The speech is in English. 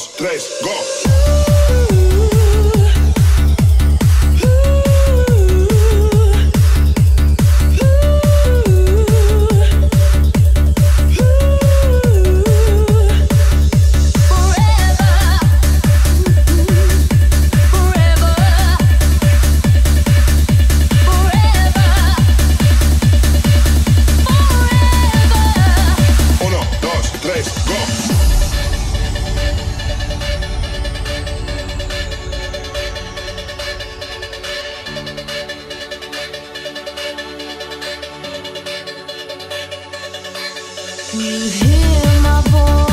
2, 3, go! You hear my voice.